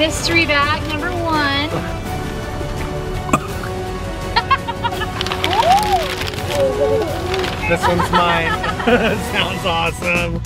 Mystery bag number one. This one's mine. Sounds awesome.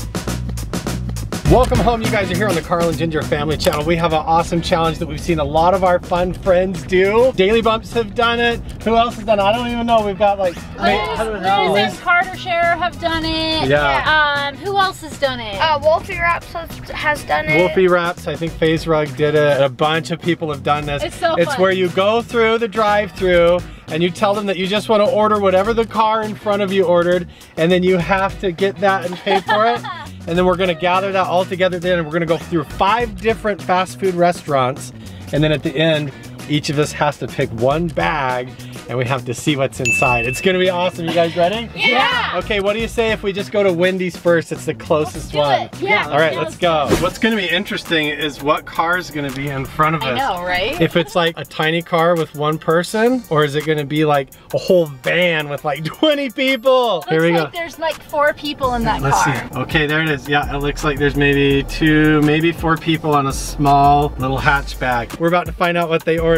Welcome home, you guys are here on the Carl and Jinger Family Channel. We have an awesome challenge that we've seen a lot of our fun friends do. Daily Bumps have done it. Who else has done it? I don't even know. We've got like, Liz, Liz and Carter Sharer have done it. Yeah. Um, who else has done it? Uh, Wolfie Raps has, has done it. Wolfie Raps, I think FaZe Rug did it. A bunch of people have done this. It's so It's fun. where you go through the drive-through and you tell them that you just want to order whatever the car in front of you ordered and then you have to get that and pay for it. and then we're gonna gather that all together then and we're gonna go through five different fast food restaurants. And then at the end, each of us has to pick one bag and we have to see what's inside. It's gonna be awesome. You guys ready? Yeah. Okay, what do you say if we just go to Wendy's first? It's the closest do one. it. Yeah, All right, yeah, let's go. What's gonna be interesting is what car is gonna be in front of us. I know, right? If it's like a tiny car with one person, or is it gonna be like a whole van with like 20 people? Looks Here we like go. there's like four people in that car. Let's car. see. Okay, there it is. Yeah, it looks like there's maybe two, maybe four people on a small little hatchback. We're about to find out what they ordered.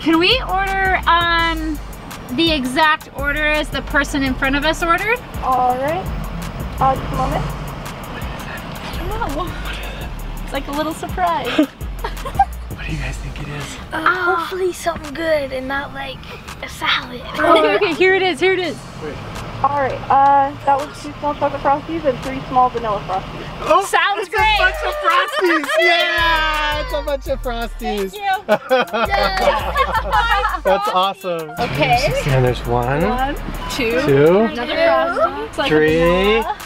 Can we order um the exact order as the person in front of us ordered? Alright. Uh, just a moment. No. It's like a little surprise. What do you guys think it is? Uh, hopefully something good and not like a salad. okay, okay, here it is, here it is. Alright, uh, that was two small chocolate frosties and three small vanilla frosties. Oh, Sounds it's great. A bunch of frosties. yeah, it's a bunch of frosties. That's awesome. Okay. And there's one, One, two, two, another frosty. It's like a three, vanilla.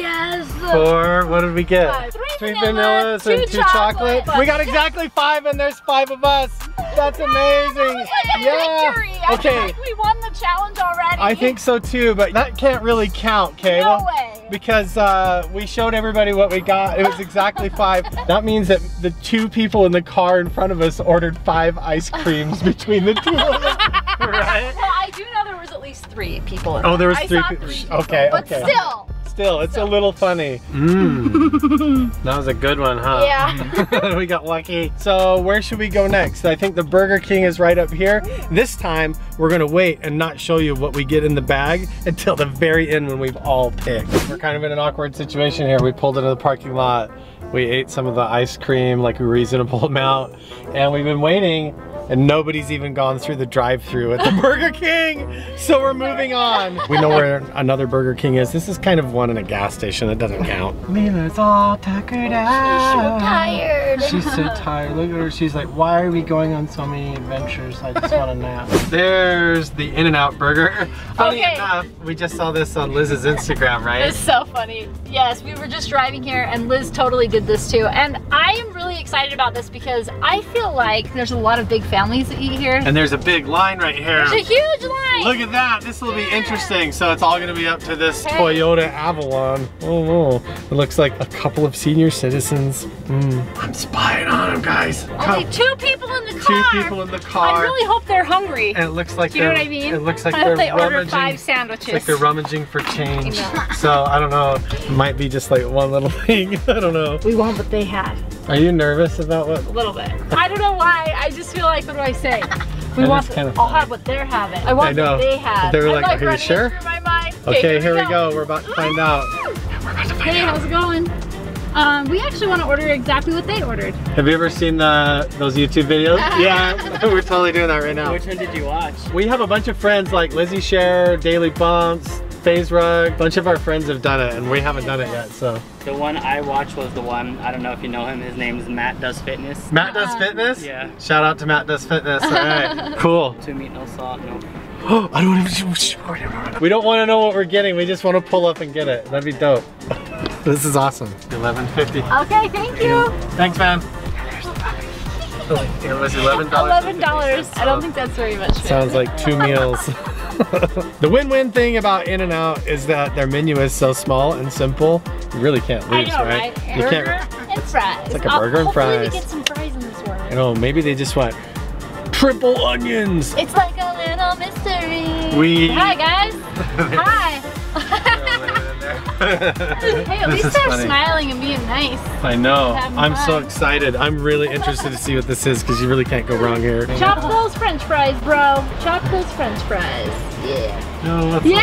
Yes. four. What did we get? Five. Three Three vanilla, vanillas and two chocolate. chocolate. We got exactly five, and there's five of us. That's amazing. It's like a Yeah. victory. I Okay. like we won the challenge already. I think so too, but that can't really count, okay? No Well, way. Because uh, we showed everybody what we got. It was exactly five. That means that the two people in the car in front of us ordered five ice creams between the two of them. Right? Well, I do know there was at least three people in Oh, there was three three people. Okay, But okay. still. Still, it's a little funny. Mmm. that was a good one, huh? Yeah. we got lucky. So where should we go next? I think the Burger King is right up here. This time, we're gonna wait and not show you what we get in the bag until the very end when we've all picked. We're kind of in an awkward situation here. We pulled into the parking lot. We ate some of the ice cream, like a reasonable amount, and we've been waiting and nobody's even gone through the drive-through at the Burger King. So we're moving on. We know where another Burger King is. This is kind of one in a gas station. It doesn't count. Lena's all tuckered out. She's so tired. She's so tired. Look at her. She's like, why are we going on so many adventures? I just want a nap. There's the In-N-Out Burger. Funny Okay. enough, we just saw this on Liz's Instagram, right? It's so funny. Yes, we were just driving here and Liz totally did this too. And I am really excited about this because I feel like there's a lot of big families that eat here. And there's a big line right here. There's a huge line. Look at that. This will be interesting. So it's all going to be up to this Hey. Toyota Avalon. Oh, no. It looks like a couple of senior citizens. Mm. I'm spying on them, guys. Only two people in the car. Two people in the car. I really hope they're hungry. and it looks like Do you know what I mean? It looks like I they're hope they ordered rummaging. five It's sandwiches. like they're rummaging for change. I. So I don't know. It might be just like one little thing. I don't know. we want what they had. Are you nervous about what? A little bit. I don't know why. I just feel like, what do I say? We That want, is kind of I'll have what they're having. I want I know. what they have. They were I'm like, "Are you running sure?" Through my mind. Okay, here we go. We're about to find out. Hey, how's it going? Um, we actually want to order exactly what they ordered. Have you ever seen the those YouTube videos? yeah, we're totally doing that right now. Which one did you watch? We have a bunch of friends like Lizzie Sharer, Daily Bumps, FaZe Rug. A bunch of our friends have done it and we haven't done it yet, so. The one I watched was the one, I don't know if you know him, his name is Matt Does Fitness. Matt Does uh, Fitness? Yeah. Shout out to Matt Does Fitness, all right. cool. Two meat, no salt, no. I don't even. We don't want to know what we're getting. We just want to pull up and get it. That'd be dope. this is awesome. 11.50. Okay, thank you. Thanks, man. It was eleven dollars. Eleven dollars. I don't think that's very much. Sounds like two meals. the win-win thing about In-N-Out is that their menu is so small and simple. You really can't I lose, know, right? right? You Burger can't. and fries. It's like a I'll- burger and fries. hopefully fries. we get some fries in this order. You know, maybe they just want triple onions. It's like a little mystery. We- Hi guys. Hi. Hey, at This least is they're funny. smiling and being nice. I know. I'm so excited. I'm really interested to see what this is because you really can't go wrong here. Chop those french fries, bro. Chop those french fries. Yeah. Oh, no, what's Yeah!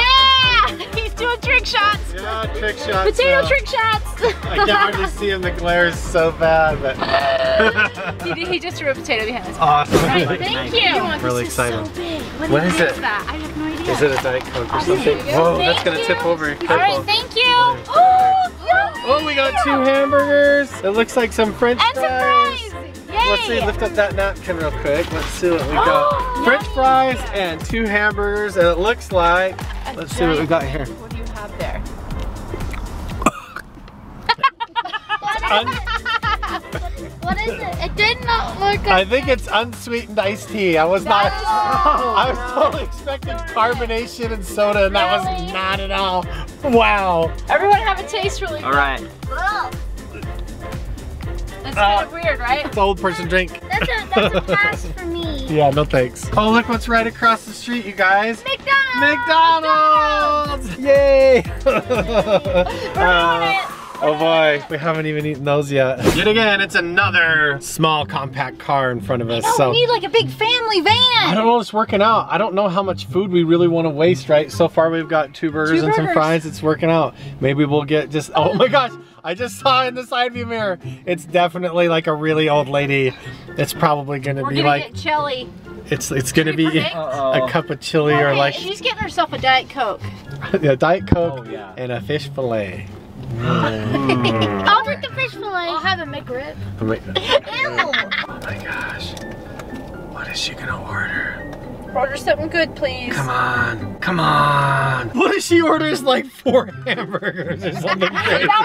He's doing trick shots. Yeah, trick shots. Potato now. trick shots. I can't hardly see him. The glare is so bad, but he, he just threw a potato behind us. awesome. Right, thank you. I'm really excited. big. What is it? that? I have no idea. Is it a Diet Coke or Oh, something? here you go. Whoa, that's gonna you. tip over. All right, thank you. Oh, Oh, we got two hamburgers. It looks like some French And some fries. fries. Yay. Let's see, lift up that napkin real quick. Let's see what we oh, got. Oh, French yummy. fries and two hamburgers, and it looks like. A Let's see what we got here. What do you have there? Un- What is it? It did not look I think it's unsweetened iced tea. I was not. No. I was totally expecting carbonation and soda, and that was not at all. Wow. Everyone have a taste really All right. That's Uh, kind of weird, right? It's old person drink. That's a, that's a pass for me. Yeah, no thanks. Oh, look what's right across the street, you guys. McDonald's! McDonald's! Yay! We're doing it. Oh boy, we haven't even eaten those yet. Yet again, it's another small compact car in front of us. No, so we need like a big family van. I don't know, it's working out. I don't know how much food we really want to waste, right? So far we've got two burgers Two and some fries. It's working out. Maybe we'll get just, oh my gosh, I just saw in the side view mirror. It's definitely like a really old lady. It's probably gonna We're be gonna like, get chili. it's it's gonna be predict? a cup of chili or like she's getting herself a diet coke. a Diet Coke Oh, yeah. and a fish fillet. Mm. I'll drink the fish fillet. I'll have a McRib. Oh my- Ew. oh my gosh. What is she gonna order? Order something good, please. Come on, come on. What if she orders like four hamburgers or something crazy?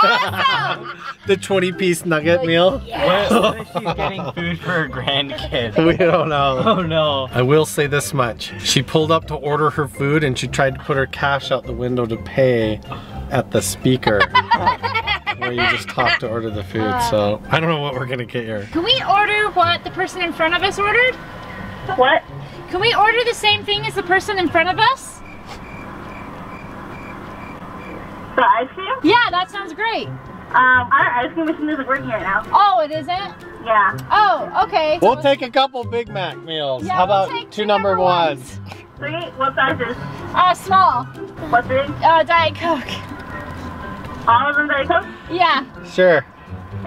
That would be awesome. the 20 piece nugget meal? What, what if she's getting food for her grandkid? We don't know. Oh no. I will say this much. She pulled up to order her food and she tried to put her cash out the window to pay at the speaker. where you just talk to order the food. So uh. I don't know what we're gonna get here. Can we order what the person in front of us ordered? What? Can we order the same thing as the person in front of us? The ice cream? Yeah, that sounds great. Um, our ice cream machine isn't working right now. Oh, it isn't? Yeah. Oh, okay. We'll take a couple Big Mac meals. Yeah, How we'll about take two two number number ones? Three? What sizes? Uh, small. What big? Uh, Diet Coke. All of them Diet Coke? Yeah. Sure.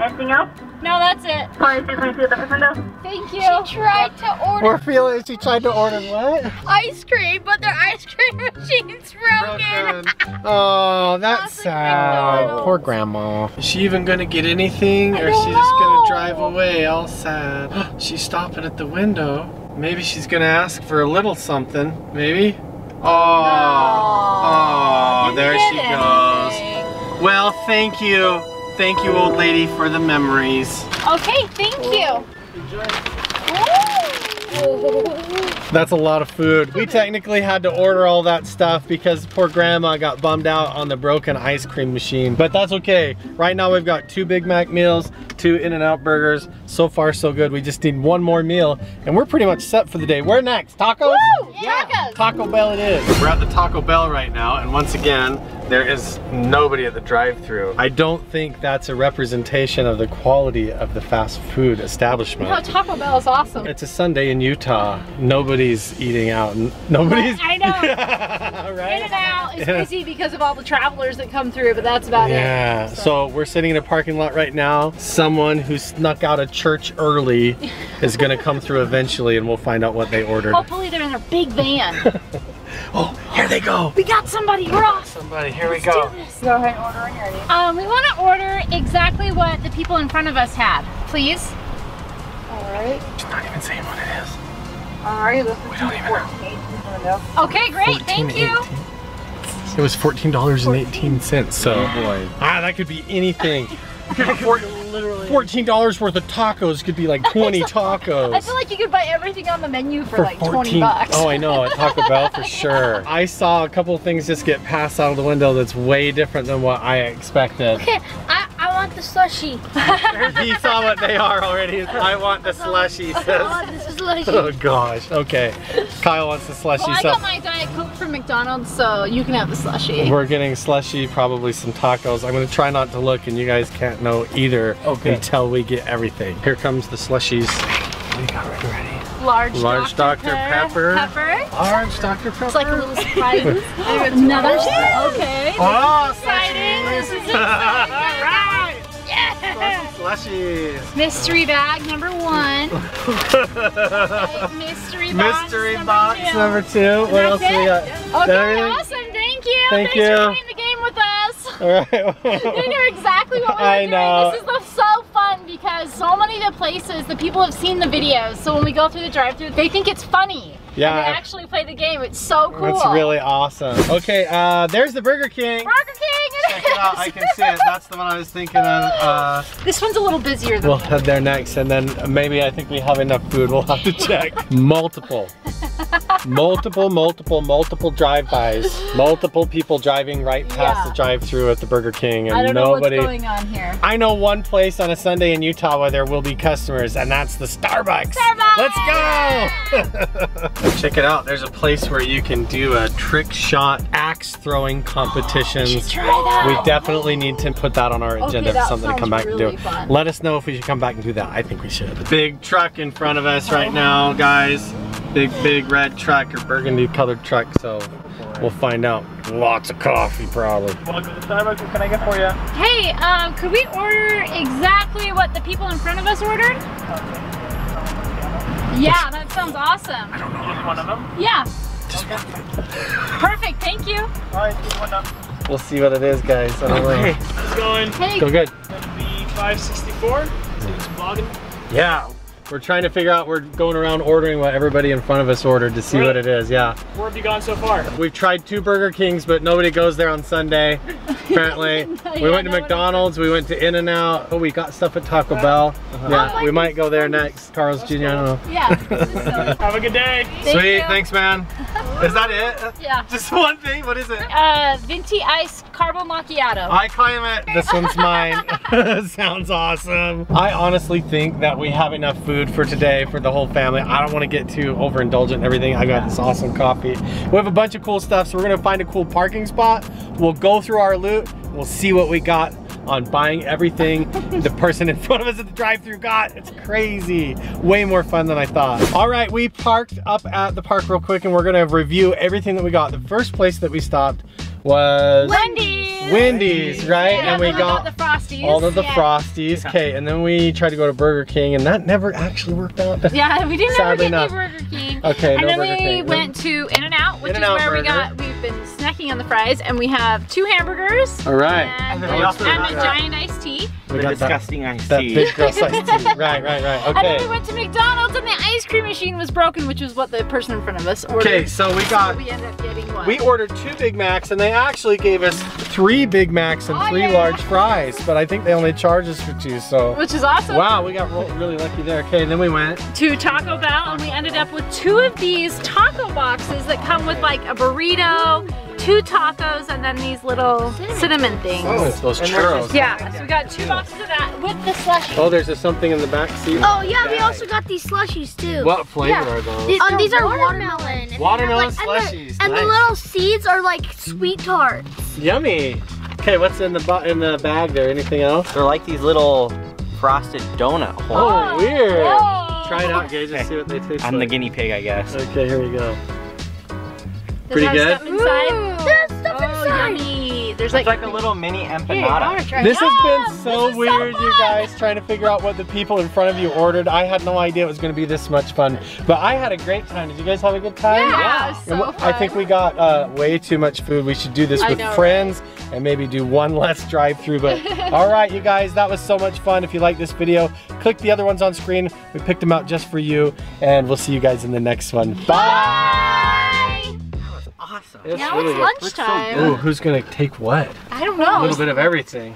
Anything else? No, that's it. 22, 22 at the first window? Thank you. She tried to order We're feeling she tried to order what? ice cream, but their ice cream machine's broken. Oh, that's Classic sad. McDonald's. Poor grandma. Is she even gonna get anything, or is don't she just gonna drive away all sad? she's stopping at the window. Maybe she's gonna ask for a little something. Maybe. Oh, oh, there get she goes. anything. Well, thank you, thank you, old lady, for the memories. Okay, thank you. That's a lot of food. We technically had to order all that stuff because poor grandma got bummed out on the broken ice cream machine. But that's okay. Right now we've got two Big Mac meals, two In-N-Out burgers. So far so good. We just need one more meal and we're pretty much set for the day. Where next? Tacos? Woo! Tacos. Taco Bell it is. We're at the Taco Bell right now and once again, there is nobody at the drive-through. I don't think that's a representation of the quality of the fast food establishment. No, Taco Bell is awesome. It's a Sunday in Utah. Nobody's eating out. Nobody's. I know. right? In and out is Yeah. busy because of all the travelers that come through, but that's about Yeah. it. Yeah. So we're sitting in a parking lot right now. Someone who snuck out of church early is gonna come through eventually, and we'll find out what they ordered. hopefully they're in their big van. Oh, they go. we got somebody. We're awesome. Somebody, here we Let's go. do this. Go ahead and order when you're ready. Um, we want to order exactly what the people in front of us had, please. Alright. She's not even saying what it is. Alright, this We don't even 14 window. Okay, great. Thank you. It was fourteen dollars and eighteen cents. So boy. ah, that could be anything. Four- Fourteen dollars worth of tacos could be like twenty tacos. I feel like you could buy everything on the menu for, for like 20 14 bucks. Oh, I know, at Taco Bell for sure. I saw a couple things just get passed out of the window that's way different than what I expected. Okay, want the slushy. he saw what they are already. I want the slushy, he Oh, says. this slushy. Oh gosh, okay. Kyle wants the slushy, Well, I so got my Diet Coke from McDonald's, so you can have the slushy. we're getting slushy, probably some tacos. I'm gonna try not to look and you guys can't know either Okay. until we get everything. Here comes the slushies. What do got ready? ready? Large, Large Dr. Pepper. Pepper. Large Dr. Pepper. It's like a little surprise. Another Okay. Oh, exciting. This is exciting. Slushies. Mystery bag number one. Mystery box. Mystery number box two. number two. What That's else do we it? got? Okay, everything? awesome. Thank you. Thank Thanks you. for playing the game with us. Alright. They knew exactly what we were I doing. know. This is so fun because so many of the places, the people have seen the videos. So when we go through the drive-through, they think it's funny. Yeah. And they actually play the game. It's so cool. That's really awesome. Okay, uh, there's the Burger King. Burger King. It Check it out. I can see it. That's the one I was thinking of. Uh, This one's a little busier than we'll head there next, and then maybe I think we have enough food. We'll have to check. multiple, multiple, multiple, multiple drive-bys. Multiple people driving right past Yeah. the drive-through at the Burger King, and I don't nobody. know what's going on here. I know one place on a Sunday in Utah where there will be customers, and that's the Starbucks. Starbucks! Let's go! Check it out. There's a place where you can do a trick shot axe throwing competitions. Try that. We definitely need to put that on our Okay, agenda for something to come back really and do. fun. Let us know if we should come back and do that. I think we should. Big truck in front of us right now, guys. Big, big red truck or burgundy colored truck. So we'll find out. Lots of coffee, probably. Welcome to Starbucks. What can I get for you? Hey, um, could we order exactly what the people in front of us ordered? Yeah, that sounds awesome. Just one of them. Yeah. Perfect, thank you. All right, just one up. We'll see what it is, guys. I don't know. It's going. Hey, Go good. That'd be 564. So just vlogging. Yeah. We're trying to figure out, we're going around ordering what everybody in front of us ordered to see what it is, yeah. Where have you gone so far? We've tried two Burger Kings, but nobody goes there on Sunday, apparently. we Yeah, went to McDonald's, we went to In-N-Out, oh, we got stuff at Taco Bell. Yeah, Oh, we might go there next. Carl's Jr., I don't know. yeah. so- Have a good day. Thank Sweet, you. thanks man. Is that it? Yeah. Just one thing, what is it? Uh, venti iced caramel macchiato. I claim it. This one's mine. Sounds awesome. I honestly think that we have enough food for today for the whole family. I don't want to get too overindulgent everything. I got this awesome coffee. We have a bunch of cool stuff, so we're gonna find a cool parking spot. We'll go through our loot. We'll see what we got on buying everything the person in front of us at the drive-thru got. It's crazy. Way more fun than I thought. All right, we parked up at the park real quick and we're gonna review everything that we got. The first place that we stopped was Wendy's. Wendy's, right? Yeah, and we got, the frosties. all of the yeah. Frosties. Okay, and then we tried to go to Burger King and that never actually worked out. Yeah, we didn't ever Sadly get enough. the Burger King. Okay, and no then Burger we King. went to In-N-Out, which In-N-Out is where we got, we've been snacking on the fries, and we have two hamburgers. All right. And, And and, we also a got- giant iced tea. We got that, disgusting iced that tea. big girl size tea. Right, right, right. And then we went to McDonald's and the ice cream machine was broken, which is what the person in front of us ordered. Okay, so we got we ended up getting one. we ordered two Big Macs and they actually gave us three Big Macs and Oh, three yeah. large fries, but I think they only charge us for two, so. which is awesome. Wow, we got really lucky there. Okay, and then we went. To Taco Bell, and we ended up with two of these taco boxes that come with like a burrito, two tacos, and then these little cinnamon things. Oh, it's those churros. Yeah, so we got two boxes of that with the slushies. Oh, there's a something in the back seat. Oh yeah, we also got these slushies too. What flavor Yeah. are those? These, Oh, these are watermelon. watermelon. and Watermelon like- and the- slushies, And, nice. the little seeds are like sweet tarts. Yummy. Okay, what's in the in the bag there? Anything else? They're like these little frosted donut holes. Oh, oh weird. Whoa. Try it out, Gage, and see what they taste I'm the guinea pig, I guess. Okay, here we go. Does Pretty good? Stuff inside? There's stuff Oh, inside. yummy. There's It's like, like a little mini Here, I wanna empanada. try This has been so this is weird, you guys, trying to figure out what the people in front of you ordered. I had no idea it was going to be this much fun, but I had a great time. Did you guys have a good time? Yeah, it was so wh- I think we got uh, way too much food. We should do this I with know, right? friends and maybe do one less drive-through. But all right, you guys, that was so much fun. If you like this video, click the other ones on screen. We picked them out just for you, and we'll see you guys in the next one. Bye. Awesome. It's Now really it's good. lunchtime. Ooh, who's gonna take what? I don't know. A little bit of everything.